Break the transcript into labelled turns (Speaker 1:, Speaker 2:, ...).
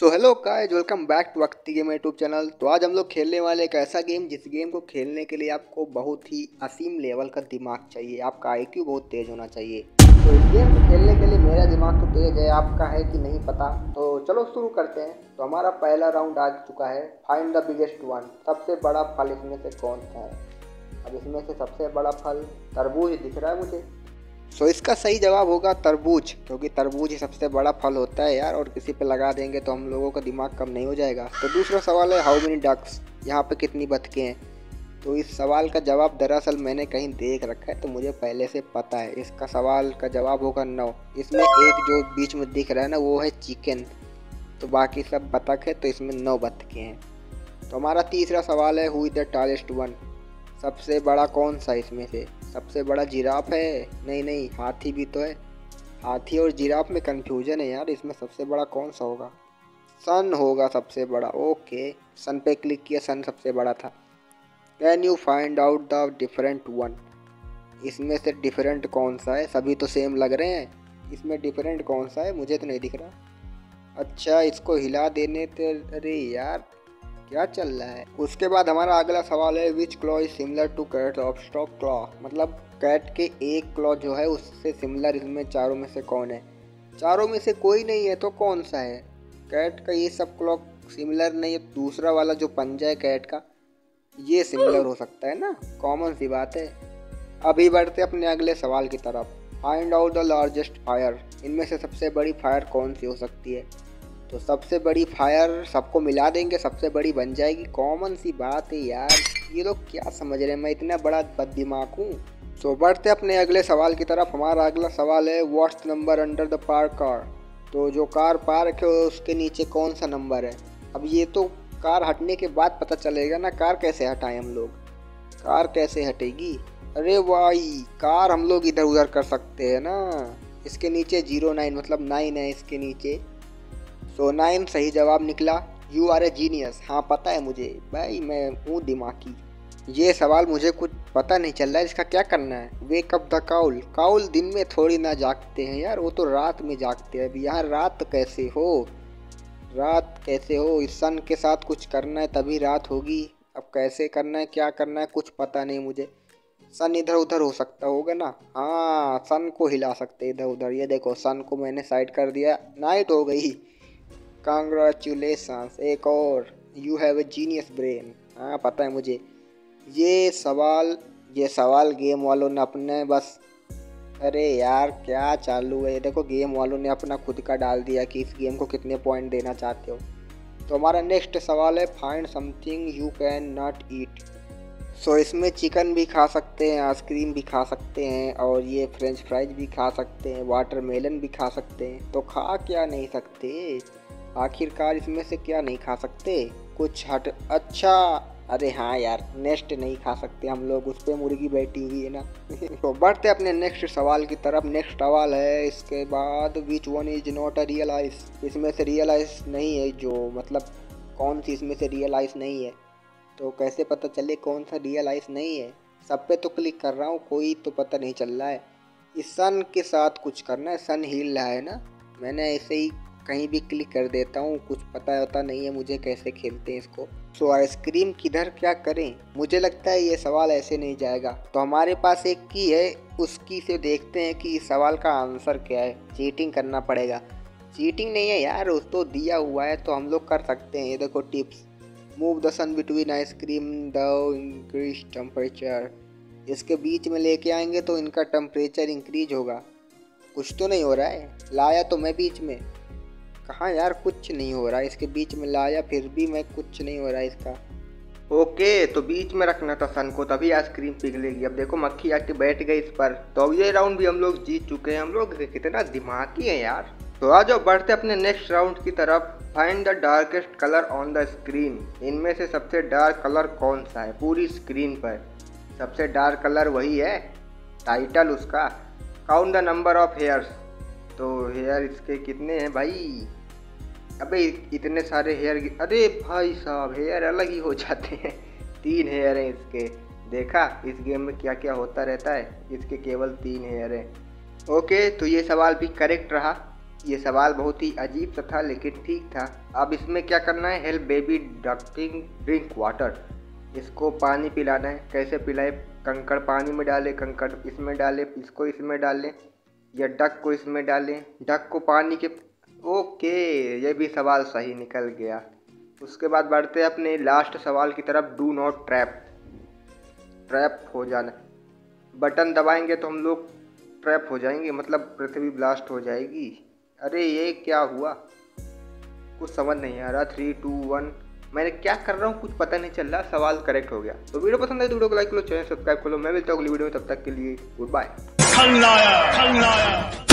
Speaker 1: So hello guys welcome back to वक्ती game YouTube channel तो आज हम लोग खेलने वाले एक ऐसा गेम जिस गेम को खेलने के लिए आपको बहुत ही असीम लेवल का दिमाग चाहिए। आपका आईक्यू बहुत तेज होना चाहिए। तो इस गेम को खेलने के लिए मेरा दिमाग तो तेज है, आपका है कि नहीं पता? तो चलो शुरू करते हैं। तो हमारा पहला राउंड आ चुका है। फाइंड द बिगेस्ट वन सबसे बड़ा फल इसमें से कौन सा है? अब इसमें से सबसे बड़ा फल तरबूज दिख रहा है मुझे। सो इसका सही जवाब होगा तरबूज, क्योंकि तरबूज ही सबसे बड़ा फल होता है यार, और किसी पे लगा देंगे तो हम लोगों का दिमाग कम नहीं हो जाएगा। तो दूसरा सवाल है हाउ मेनी डक्स यहाँ पे कितनी बतखें हैं? तो इस सवाल का जवाब दरअसल मैंने कहीं देख रखा है तो मुझे पहले से पता है। इसका सवाल का जवाब होगा नौ इसमें एक जो बीच में दिख रहा है ना, वो है चिकन तो बाकी सब बतख है तो इसमें नौ बतखें हैं। तो हमारा तीसरा सवाल है हुई द टालेस्ट वन सबसे बड़ा कौन सा इसमें से? सबसे बड़ा जिराफ है? नहीं नहीं, हाथी भी तो है। हाथी और जिराफ में कंफ्यूजन है यार, इसमें सबसे बड़ा कौन सा होगा? सन होगा सबसे बड़ा ओके सन पे क्लिक किया सन सबसे बड़ा था। Can you find out the different one इसमें से डिफरेंट कौन सा है? सभी तो सेम लग रहे हैं। इसमें डिफरेंट कौन सा है? मुझे तो नहीं दिख रहा। अच्छा इसको हिला देने तो अरे यार। क्या चल रहा है? उसके बाद हमारा अगला सवाल है which claw is similar to cat of stock claw मतलब कैट के एक क्लॉ जो है, उससे सिमिलर इसमें चारों में से कौन है? चारों में से कोई नहीं है तो कौन सा है? कैट का ये सब क्लॉ सिमिलर नहीं है, दूसरा वाला जो पंजा है कैट का, ये सिमिलर हो सकता है ना? कॉमन सी बात है। अभी बढ़ते अपने अगले सवाल की तरफ़। Find out the largest fire इनमें से सबसे बड़ी फायर कौन सी हो सकती है? तो सबसे बड़ी फायर सबको मिला देंगे, सबसे बड़ी बन जाएगी। कॉमन सी बात है यार, ये लोग क्या समझ रहे हैं? मैं इतना बड़ा बद दिमाग हूँ। तो बढ़ते अपने अगले सवाल की तरफ़। हमारा अगला सवाल है what's number under the park car तो जो कार पार्क है, उसके नीचे कौन सा नंबर है? अब ये तो कार हटने के बाद पता चलेगा ना, कार कैसे हटाएँ हम लोग? कार कैसे हटेगी? अरे वाई कार हम लोग इधर उधर कर सकते हैं ना। इसके नीचे ज़ीरो नाइन मतलब नाइन है इसके नीचे। सो नाइन सही जवाब निकला। यू आर ए जीनियस हाँ पता है मुझे। भाई, मैं हूँ दिमागी। ये सवाल मुझे कुछ पता नहीं चल रहा है, इसका क्या करना है? Wake up the cowl cowl दिन में थोड़ी ना जागते हैं यार, वो तो रात में जागते हैं अभी। यहाँ रात कैसे हो? रात कैसे हो? इस सन के साथ कुछ करना है, तभी रात होगी। अब कैसे करना है, क्या करना है, कुछ पता नहीं मुझे। सन इधर उधर हो सकता होगा ना? हाँ सन को हिला सकते इधर उधर ये देखो, सन को मैंने साइड कर दिया। नाइट हो गई। कांग्रेचुलेसन्स एक और you have a genius brain हाँ पता है मुझे। ये सवाल ये सवाल गेम वालों ने अपने बस, अरे यार, क्या चालू है? देखो गेम वालों ने अपना खुद का डाल दिया कि इस गेम को कितने पॉइंट देना चाहते हो। तो हमारा नेक्स्ट सवाल है find something you can not eat so इसमें चिकन भी खा सकते हैं आइसक्रीम भी खा सकते हैं, और ये फ्रेंच फ्राइज भी खा सकते हैं वाटरमेलन भी खा सकते हैं। तो खा क्या नहीं सकते? आखिरकार इसमें से क्या नहीं खा सकते? कुछ हट अच्छा। अरे हाँ यार, नेक्स्ट नहीं खा सकते हम लोग, उस पर मुर्गी बैठी हुई है ना। तो बढ़ते अपने नेक्स्ट सवाल की तरफ़। नेक्स्ट सवाल है इसके बाद which one is not a realize इसमें से रियलाइज़ नहीं है जो मतलब कौन सी इसमें से रियलाइज़ नहीं है। तो कैसे पता चले कौन सा रियलाइज़ नहीं है? सब पे तो क्लिक कर रहा हूँ, कोई तो पता नहीं चल रहा है। इस सन के साथ कुछ करना है, सन हिल रहा है ना। मैंने ऐसे ही कहीं भी क्लिक कर देता हूँ कुछ पता होता नहीं है मुझे कैसे खेलते हैं इसको। सो so, आइसक्रीम किधर क्या करें? मुझे लगता है ये सवाल ऐसे नहीं जाएगा। तो हमारे पास एक की है उसकी से देखते हैं कि इस सवाल का आंसर क्या है। चीटिंग करना पड़ेगा। चीटिंग नहीं है यार उस तो दिया हुआ है तो हम लोग कर सकते हैं। ये देखो tips move the sun between ice cream the increase temperature इसके बीच में लेके आएँगे तो इनका टेम्परेचर इंक्रीज होगा। कुछ तो नहीं हो रहा है। लाया तो मैं बीच में। कहाँ यार कुछ नहीं हो रहा इसके बीच में लाया, फिर भी मैं कुछ नहीं हो रहा इसका। ओके तो बीच में रखना था सन को, तभी आइसक्रीम पिघलेगी। अब देखो मक्खी आके बैठ गई इस पर। तो ये राउंड भी हम लोग जीत चुके हैं। हम लोग कितना दिमागी है यार। तो आ जाओ, बढ़ते अपने नेक्स्ट राउंड की तरफ़। Find the darkest colour on the screen इनमें से सबसे डार्क कलर कौन सा है? पूरी स्क्रीन पर। सबसे डार्क कलर वही है? टाइटल उसका। Count the number of hairs तो हेयर इसके कितने हैं भाई? अबे, इतने सारे हेयर अरे भाई साहब, हेयर अलग ही हो जाते हैं। तीन हेयर हैं इसके। देखा, इस गेम में क्या क्या होता रहता है? इसके केवल तीन हेयर हैं। ओके तो ये सवाल भी करेक्ट रहा। ये सवाल बहुत ही अजीब सा था, लेकिन ठीक था। अब इसमें क्या करना है? Help baby duckling drink water. इसको पानी पिलाना है। कैसे पिलाए? कंकड़ पानी में डाले, कंकड़ इसमें डाले, इसको इसमें डालें। या डक को इसमें डालें। डक को पानी के ओके, ये भी सवाल सही निकल गया। उसके बाद बढ़ते अपने लास्ट सवाल की तरफ़। डू नॉट ट्रैप ट्रैप हो जाना। बटन दबाएँगे तो हम लोग ट्रैप हो जाएँगे। मतलब पृथ्वी ब्लास्ट हो जाएगी। अरे, ये क्या हुआ? कुछ समझ नहीं आ रहा। थ्री टू वन मैंने क्या कर रहा हूँ? कुछ पता नहीं चल रहा। सवाल करेक्ट हो गया। तो वीडियो पसंद है तो वीडियो को लाइक करो चैनल सब्सक्राइब करो। मैं मिलता हूँ अगली वीडियो में। तब तक के लिए good bye Kang Liar! Kang Liar!